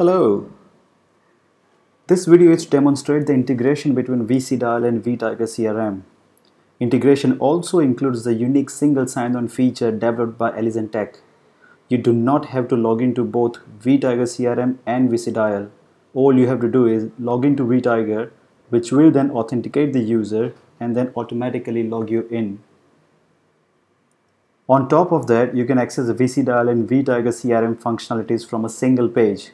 Hello. This video is to demonstrate the integration between VICIDial and vTiger CRM. Integration also includes the unique single sign-on feature developed by Elision Tech. You do not have to log into both vTiger CRM and VICIDial. All you have to do is log into vTiger, which will then authenticate the user and then automatically log you in. On top of that, you can access the VCDial and vTiger CRM functionalities from a single page.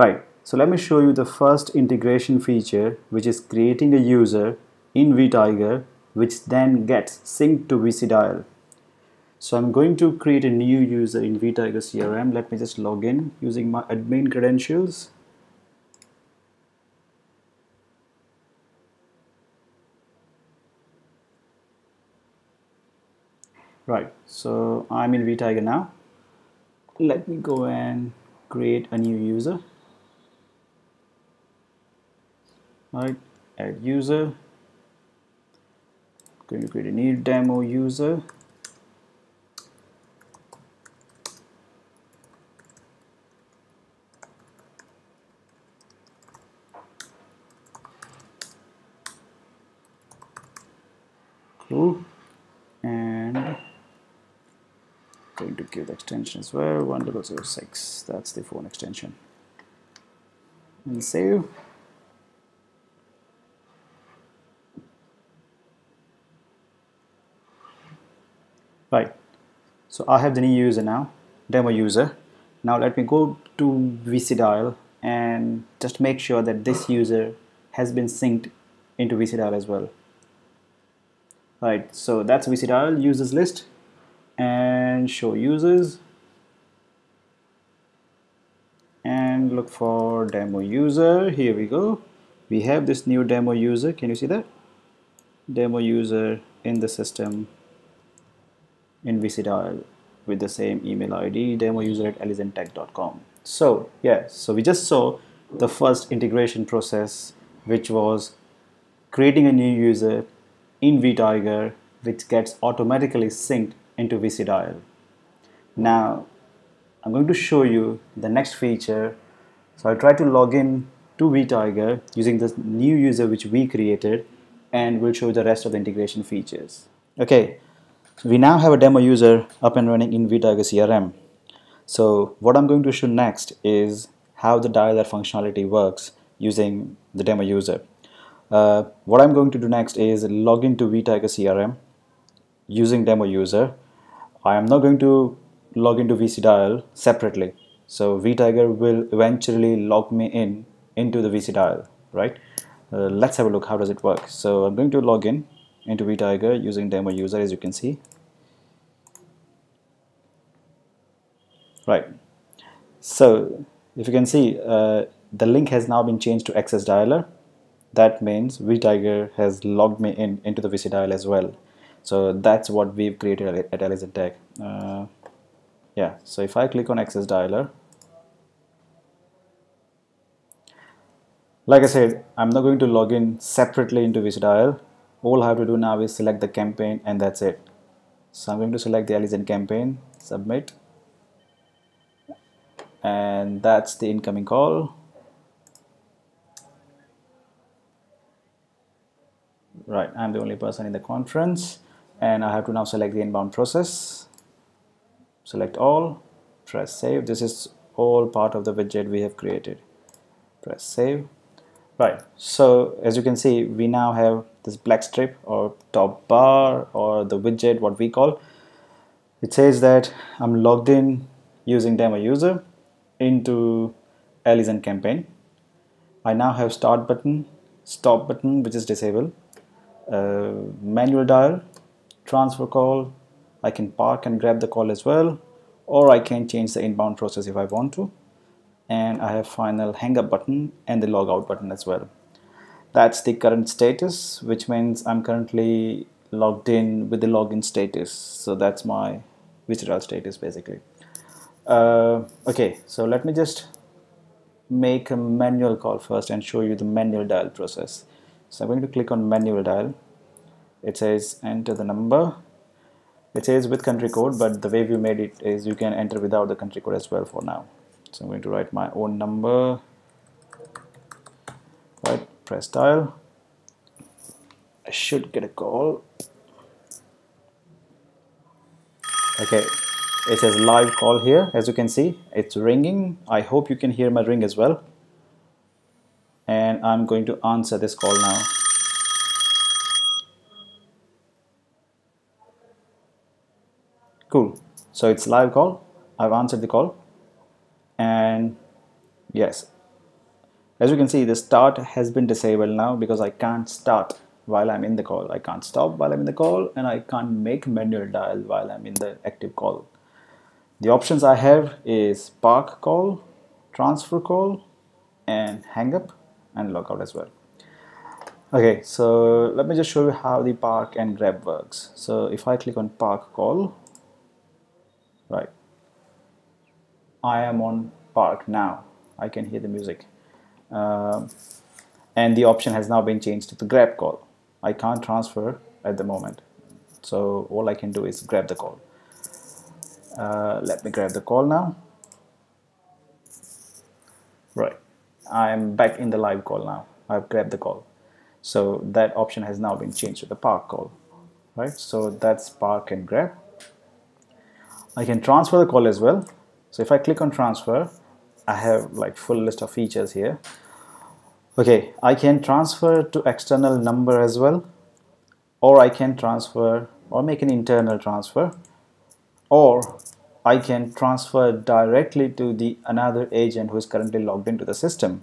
Right, so let me show you the first integration feature, which is creating a user in vTiger, which then gets synced to VICIDial. So I'm going to create a new user in vTiger CRM. Let me just log in using my admin credentials. Right, so I'm in vTiger now. Let me go and create a new user. Right, add user. Going to create a new demo user. Cool. And going to give the extension as well 1006 that's the phone extension and save right. So I have the new user now demo user. Now let me go to VICIDial and just make sure that this user has been synced into VICIDial as well. Right. So that's VICIDial users list and show users. And look for demo user. Here we go. We have this new demo user. Can you see that? Demo user in the system in VICIDial with the same email ID demo user at elizentech.com so yeah so we just saw the first integration process which was creating a new user in vTiger which gets automatically synced into VICIDial. Now I'm going to show you the next feature. So I'll try to log in to vTiger using this new user which we created and we'll show you the rest of the integration features. Okay, we now have a demo user up and running in vTiger CRM. So what I'm going to show next is how the dialer functionality works using the demo user. Uh, what I'm going to do next is log into vTiger CRM using demo user I am not going to log into VICIDial separately. So vTiger will eventually log me in into the VICIDial, right? Uh, let's have a look. How does it work? So I'm going to log in into vTiger using demo user, as you can see. Right. So if you can see, uh, the link has now been changed to Access Dialer. That means vTiger has logged me in into the VICIDial as well so that's what we've created at Elision Tech uh, yeah so if I click on access dialer like I said I'm not going to log in separately into VICIDial all I have to do now is select the campaign and that's it. So I'm going to select the Elision campaign submit. And that's the incoming call. Right I'm the only person in the conference. And I have to now select the inbound process. Select all press save. This is all part of the widget we have created. Press save right. So as you can see we now have this black strip or top bar or the widget what we call. It says that I'm logged in using demo user into Elision campaign. I now have start button stop button which is disabled. Uh, manual dial transfer call. I can park and grab the call as well or I can change the inbound process if I want to and I have final hang up button and the logout button as well. That's the current status which means I'm currently logged in with the login status. So that's my VICIDial status basically. Uh, okay so let me just make a manual call first and show you the manual dial process. So I'm going to click on manual dial. It says enter the number. It says with country code but the way we made it is you can enter without the country code as well for now so I'm going to write my own number. Right press dial. I should get a call. Okay it says live call here as you can see. It's ringing. I hope you can hear my ring as well. And I'm going to answer this call now. Cool. So it's live call. I've answered the call and yes as you can see the start has been disabled now because I can't start while I'm in the call. I can't stop while I'm in the call and I can't make manual dial while I'm in the active call. The options I have is park call transfer call and hang up and log out as well. Okay so let me just show you how the park and grab works. So if I click on park call right I am on park now. I can hear the music. Um, and the option has now been changed to the grab call. I can't transfer at the moment. So all I can do is grab the call. Uh, let me grab the call now. Right. I'm back in the live call now. I've grabbed the call. So that option has now been changed to the park call. Right? So that's park and grab. I can transfer the call as well so if I click on transfer I have like full list of features here. Okay I can transfer to external number as well or I can transfer or make an internal transfer or I can transfer directly to the another agent who is currently logged into the system.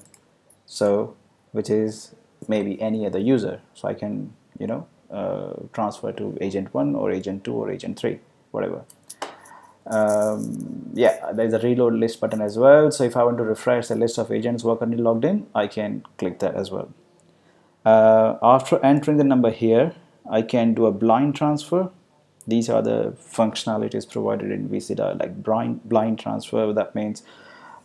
So which is maybe any other user. So I can you know uh, transfer to agent 1 or agent 2 or agent 3 whatever um, yeah there's a reload list button as well. So if I want to refresh the list of agents who are currently logged in I can click that as well. Uh, after entering the number here I can do a blind transfer. These are the functionalities provided in VICIDial like blind, blind transfer. That means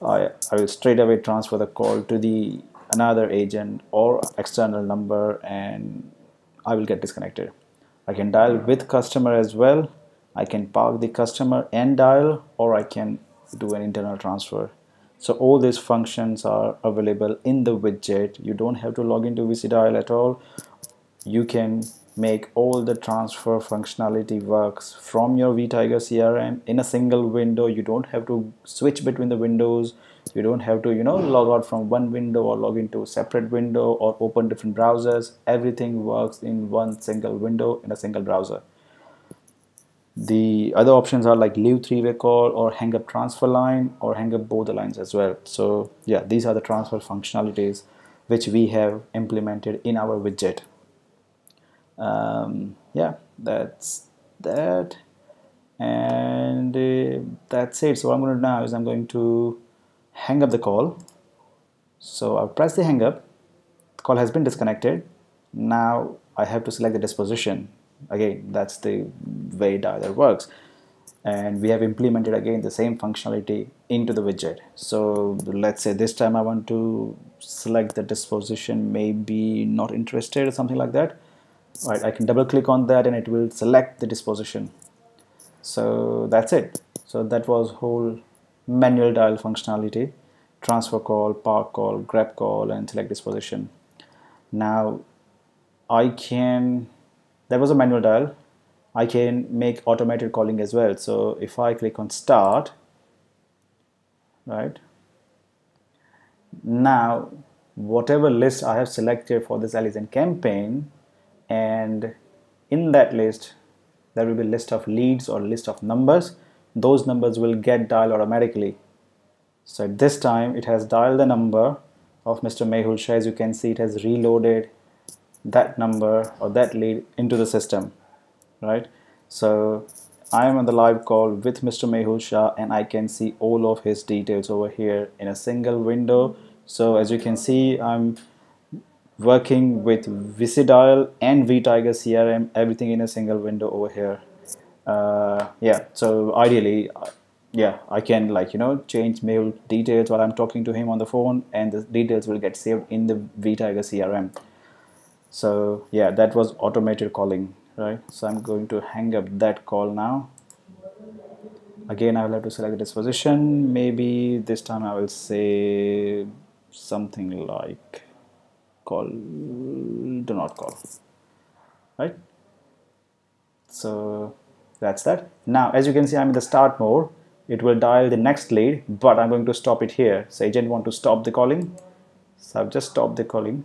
I, I will straight away transfer the call to the another agent or external number and I will get disconnected. I can dial with customer as well I can park the customer and dial or I can do an internal transfer. So all these functions are available in the widget. You don't have to log into VICIDial at all. You can make all the transfer functionality works from your vTiger CRM in a single window. You don't have to switch between the windows. You don't have to you know log out from one window or log into a separate window or open different browsers. Everything works in one single window in a single browser the other options are like leave three-way call or hang up transfer line or hang up both the lines as well. So yeah these are the transfer functionalities which we have implemented in our widget. Um, yeah that's that. And uh, that's it. So what I'm going to do now is I'm going to hang up the call. So I'll press the hang up. The call has been disconnected. Now I have to select the disposition. Again that's the way dialer works. And we have implemented again the same functionality into the widget. So let's say this time I want to select the disposition maybe not interested or something like that. Right I can double click on that and it will select the disposition. So that's it. So that was whole manual dial functionality. Transfer call park call grab call and select disposition. Now I can that was a manual dial I can make automated calling as well. So if I click on start right? Now whatever list I have selected for this Elision campaign and in that list there will be list of leads or list of numbers. Those numbers will get dialed automatically. So at this time it has dialed the number of Mr. Mehul as you can see it has reloaded that number or that lead into the system right? So I am on the live call with Mr. Mehul Shah and I can see all of his details over here in a single window. So as you can see I'm working with VICIDial and vTiger CRM everything in a single window over here. Uh, yeah so ideally uh, yeah I can like you know change mail details while I'm talking to him on the phone and the details will get saved in the vTiger CRM so yeah that was automated calling right so I'm going to hang up that call now. Again I will have to select the disposition. Maybe this time I will say something like call do not call. Right? So that's that. Now as you can see I'm in the start mode. It will dial the next lead but I'm going to stop it here. So agent want to stop the calling? So I've just stopped the calling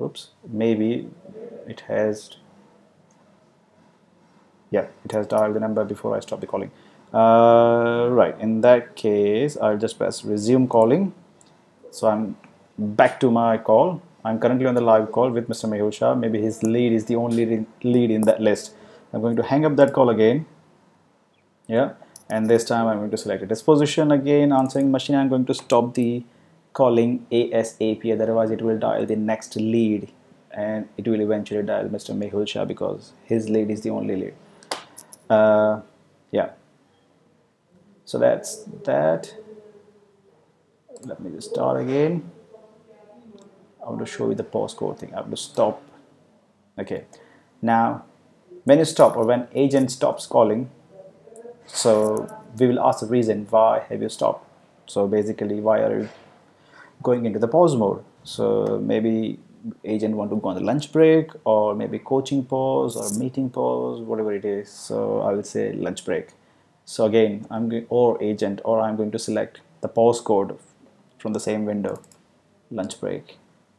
oops. Maybe it has yeah it has dialed the number before I stop the calling. Uh, right. In that case I'll just press resume calling. So I'm back to my call. I'm currently on the live call with Mr. Mehul maybe his lead is the only lead in that list. I'm going to hang up that call again. Yeah. And this time I'm going to select a disposition again answering machine. I'm going to stop the calling ASAP otherwise it will dial the next lead and it will eventually dial Mr. Mehul Shah because his lead is the only lead. Uh, yeah. So that's that. Let me just start again. I want to show you the postcode thing. I have to stop. Okay. Now when you stop or when agent stops calling so we will ask the reason why have you stopped. So basically why are you going into the pause mode. So maybe agent want to go on the lunch break or maybe coaching pause or meeting pause whatever it is. So I will say lunch break. So again I'm going or agent or I'm going to select the pause code from the same window lunch break.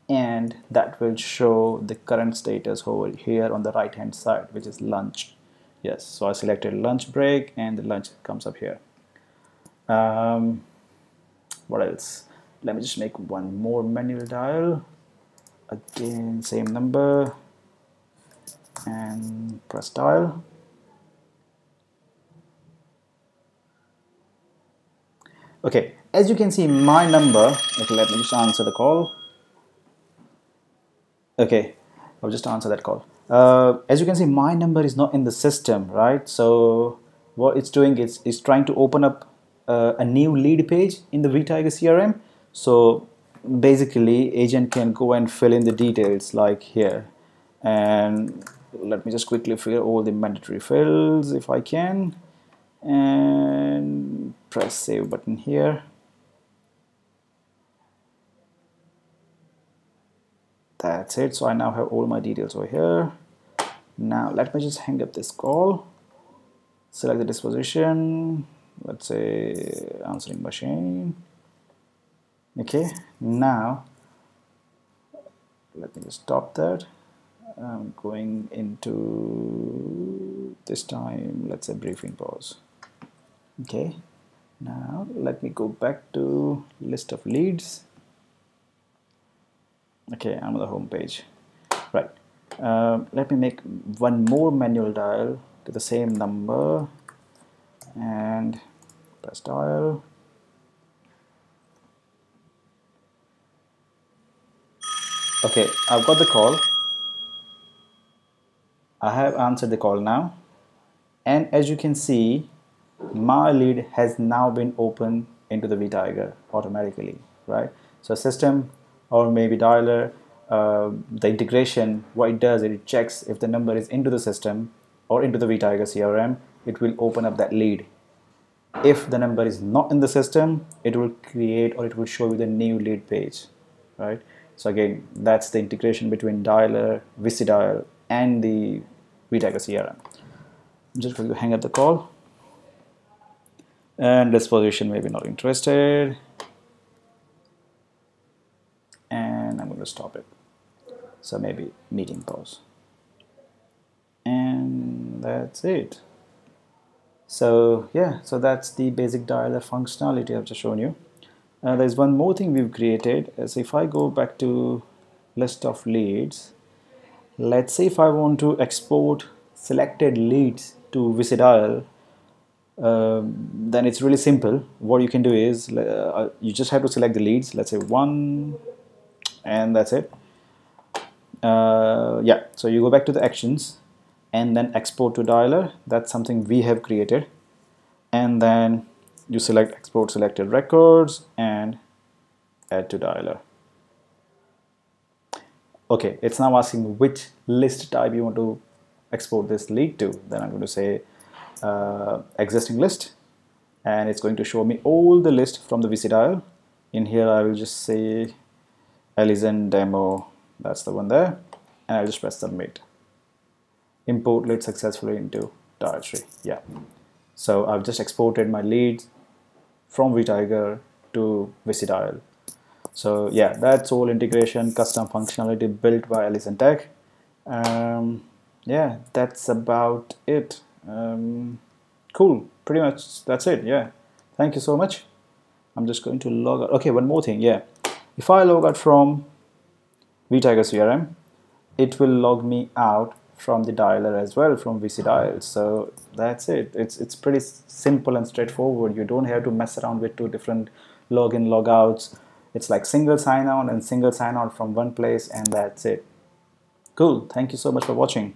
And that will show the current status over here on the right hand side which is lunch. Yes so I selected lunch break and the lunch comes up here. Um, what else let me just make one more manual dial. Again same number. And press dial. Okay as you can see my number okay let me just answer the call. Okay I'll just answer that call. Uh, as you can see my number is not in the system right? So what it's doing is is trying to open up uh, a new lead page in the vTiger CRM so basically agent can go and fill in the details like here. And let me just quickly fill all the mandatory fields if I can. And press save button here. That's it. So I now have all my details over here. Now let me just hang up this call. Select the disposition. Let's say answering machine okay now let me just stop that I'm going into this time let's say briefing pause. Okay now let me go back to list of leads. Okay I'm on the home page. Right uh, let me make one more manual dial to the same number and press dial okay I've got the call. I have answered the call now. And as you can see my lead has now been opened into the vTiger automatically right? So system or maybe dialer uh, the integration what it does it checks if the number is into the system or into the vTiger CRM it will open up that lead. If the number is not in the system it will create or it will show you the new lead page right so again that's the integration between dialer VICIDial and the vTiger CRM I'm just going to hang up the call. And disposition maybe not interested. And I'm going to stop it. So maybe meeting pause. And that's it. So yeah so that's the basic dialer functionality I've just shown you uh, there's one more thing we've created as if I go back to list of leads let's say if I want to export selected leads to VICIDial um, then it's really simple. What you can do is uh, you just have to select the leads let's say one and that's it. Uh, yeah so you go back to the actions and then export to dialer. That's something we have created. And then you select export selected records and add to dialer. Okay it's now asking which list type you want to export this lead to. Then I'm going to say uh, existing list and it's going to show me all the list from the VICIDial. In here I will just say Elision demo that's the one there and I'll just press submit. Import lead successfully into directory yeah. So I've just exported my leads from vTiger to VICIDial so yeah that's all integration custom functionality built by Elision Tech. Um, yeah that's about it. Um, cool. Pretty much that's it yeah. Thank you so much. I'm just going to log out. Okay one more thing yeah. If I log out from vTiger CRM it will log me out from the dialer as well from VICIDial. So that's it. It's it's pretty simple and straightforward. You don't have to mess around with two different login logouts. It's like single sign on and single sign out from one place and that's it. Cool. Thank you so much for watching.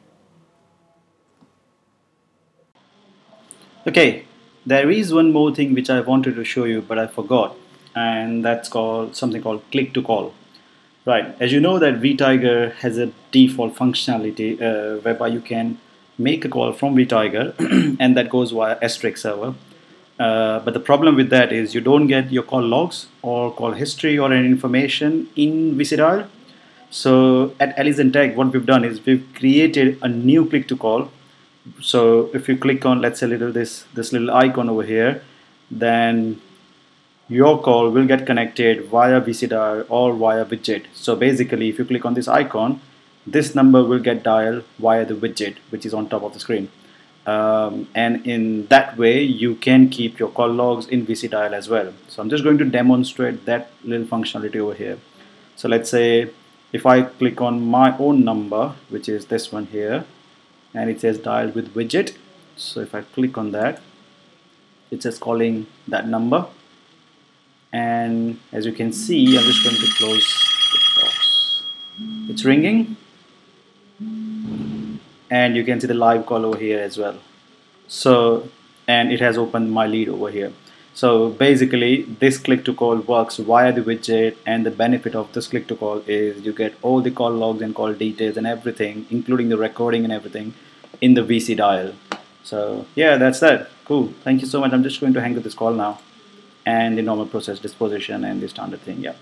Okay. There is one more thing which I wanted to show you but I forgot and that's called something called click to call Right, as you know that vTiger has a default functionality uh, whereby you can make a call from vTiger and that goes via S3 server. Uh, but the problem with that is you don't get your call logs or call history or any information in VICIDial. So at Elision Tech, what we've done is we've created a new click to call. So if you click on, let's say little this, this little icon over here, then your call will get connected via VICIDial or via widget. So basically, if you click on this icon, this number will get dialed via the widget, which is on top of the screen. Um, and in that way, you can keep your call logs in VICIDial as well. So I'm just going to demonstrate that little functionality over here. So let's say if I click on my own number, which is this one here, and it says dial with widget. So if I click on that, it says calling that number and as you can see I'm just going to close the box. It's ringing. And you can see the live call over here as well. So and it has opened my lead over here. So basically this click to call works via the widget and the benefit of this click to call is you get all the call logs and call details and everything including the recording and everything in the VICIDial. So yeah that's that. Cool. Thank you so much. I'm just going to hang up this call now and the normal process disposition and the standard thing yeah